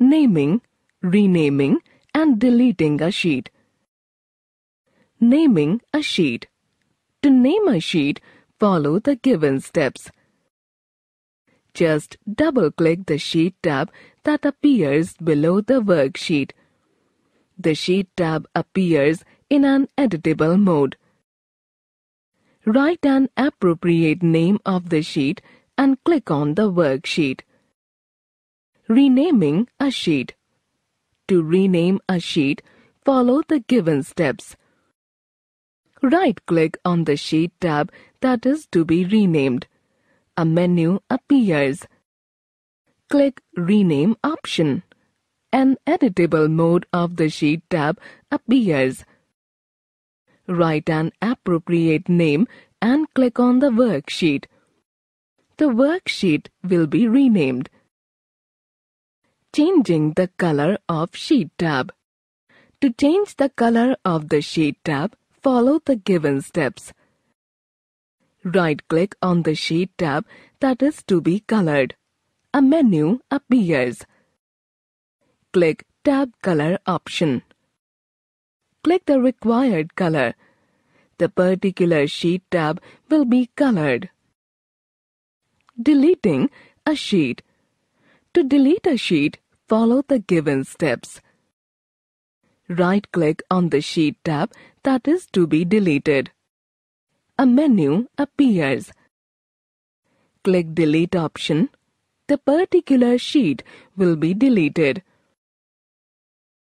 naming, renaming, and deleting a sheet. Naming a sheet. To name a sheet, follow the given steps. Just double-click the Sheet tab that appears below the worksheet. The Sheet tab appears in an editable mode. Write an appropriate name of the sheet and click on the worksheet. Renaming a sheet. To rename a sheet, follow the given steps. Right-click on the Sheet tab that is to be renamed. A menu appears. Click Rename option. An editable mode of the Sheet tab appears. Write an appropriate name and click on the worksheet. The worksheet will be renamed. Changing the color of Sheet tab. To change the color of the Sheet tab, follow the given steps. Right-click on the Sheet tab that is to be colored. A menu appears. Click Tab Color option. Click the required color. The particular sheet tab will be colored. Deleting a sheet. To delete a sheet, follow the given steps. Right-click on the Sheet tab that is to be deleted. A menu appears. Click Delete option. The particular sheet will be deleted.